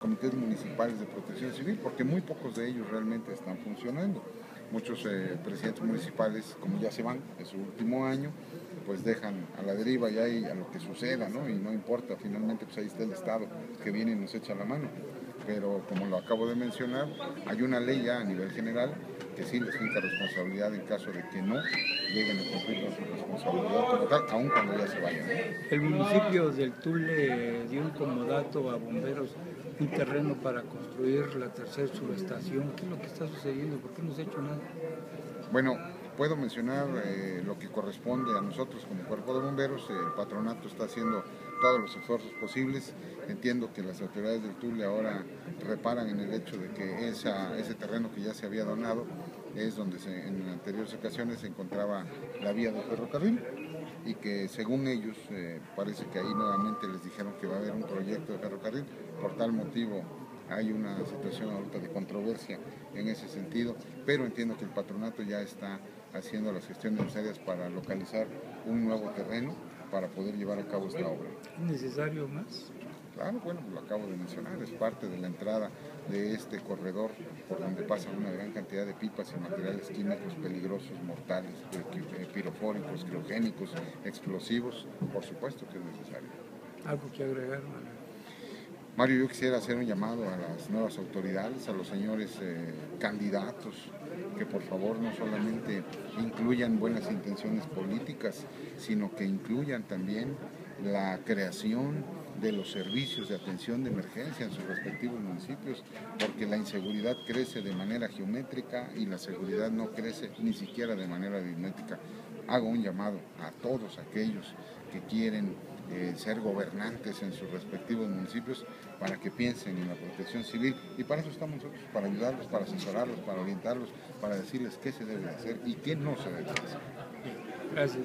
comités municipales de protección civil, porque muy pocos de ellos realmente están funcionando. Muchos eh, presidentes municipales, como ya se van en su último año, pues dejan a la deriva y ahí a lo que suceda, ¿no? Y no importa, finalmente pues ahí está el Estado que viene y nos echa la mano. Pero como lo acabo de mencionar, hay una ley ya a nivel general que sí les finca responsabilidad en caso de que no lleguen a cumplir con su responsabilidad como tal, aun cuando ya se vayan. El municipio del Tule dio un comodato a bomberos un terreno para construir la tercera subestación. ¿Qué es lo que está sucediendo? ¿Por qué no se ha hecho nada? Bueno, puedo mencionar eh, lo que corresponde a nosotros como cuerpo de bomberos. El patronato está haciendo todos los esfuerzos posibles. Entiendo que las autoridades del Tule ahora reparan en el hecho de que ese terreno que ya se había donado es donde en anteriores ocasiones se encontraba la vía del ferrocarril y que según ellos eh, parece que ahí nuevamente les dijeron que va a haber un proyecto de ferrocarril. Por tal motivo hay una situación ahorita de controversia en ese sentido, pero entiendo que el patronato ya está haciendo las gestiones necesarias para localizar un nuevo terreno para poder llevar a cabo esta obra. ¿Es necesario más? Claro, bueno, lo acabo de mencionar, es parte de la entrada de este corredor por donde pasan una gran cantidad de pipas y materiales químicos peligrosos, mortales, eh, pirofóricos, criogénicos, explosivos, por supuesto que es necesario. ¿Algo que agregar, Mario, yo quisiera hacer un llamado a las nuevas autoridades, a los señores eh, candidatos, que por favor no solamente incluyan buenas intenciones políticas, sino que incluyan también la creación de los servicios de atención de emergencia en sus respectivos municipios, porque la inseguridad crece de manera geométrica y la seguridad no crece ni siquiera de manera aritmética. Hago un llamado a todos aquellos que quieren eh, ser gobernantes en sus respectivos municipios para que piensen en la protección civil y para eso estamos nosotros, para ayudarlos, para asesorarlos, para orientarlos, para decirles qué se debe hacer y qué no se debe hacer. Gracias.